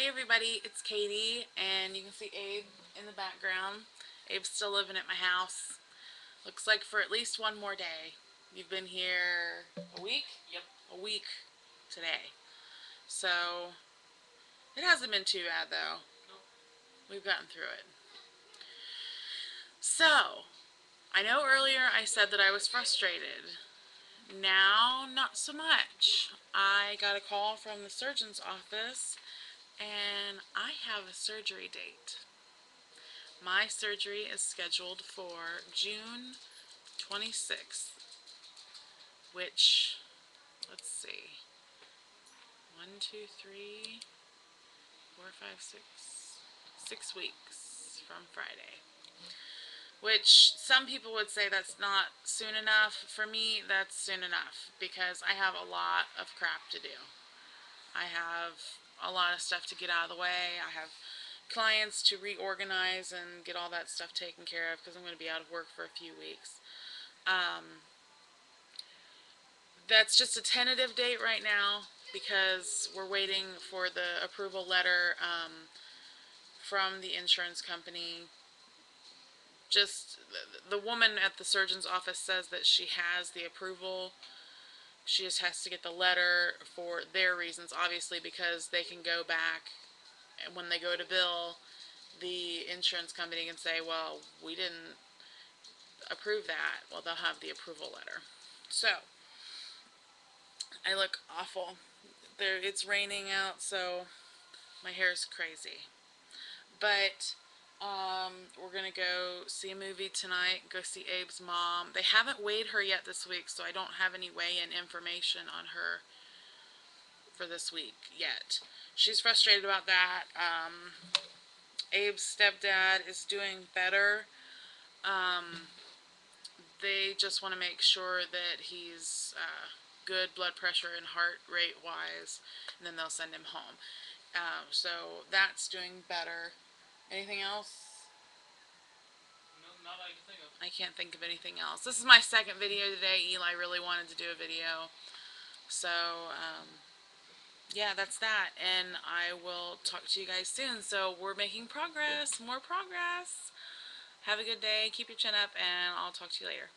Hey everybody, it's Katie, and you can see Abe in the background. Abe's still living at my house. Looks like for at least one more day. You've been here a week? Yep. A week today. So, it hasn't been too bad though. Nope. We've gotten through it. So, I know earlier I said that I was frustrated. Now, not so much. I got a call from the surgeon's office and I have a surgery date. My surgery is scheduled for June 26th, which, let's see, one, two, three, four, five, six, six weeks from Friday. Which some people would say that's not soon enough. For me, that's soon enough because I have a lot of crap to do. I have a lot of stuff to get out of the way. I have clients to reorganize and get all that stuff taken care of because I'm going to be out of work for a few weeks. Um, that's just a tentative date right now because we're waiting for the approval letter um, from the insurance company just the, the woman at the surgeon's office says that she has the approval. She just has to get the letter for their reasons, obviously, because they can go back and when they go to bill, the insurance company can say, well, we didn't approve that. Well, they'll have the approval letter. So, I look awful. There, it's raining out, so my hair is crazy. But we're gonna go see a movie tonight, go see Abe's mom. They haven't weighed her yet this week, so I don't have any weigh-in information on her for this week yet. She's frustrated about that. Um, Abe's stepdad is doing better. Um, they just want to make sure that he's uh, good blood pressure and heart rate wise, and then they'll send him home. Um, so that's doing better. Anything else? I can't think of anything else. This is my second video today. Eli really wanted to do a video. So, um, yeah, that's that. And I will talk to you guys soon. So, we're making progress. More progress. Have a good day. Keep your chin up. And I'll talk to you later.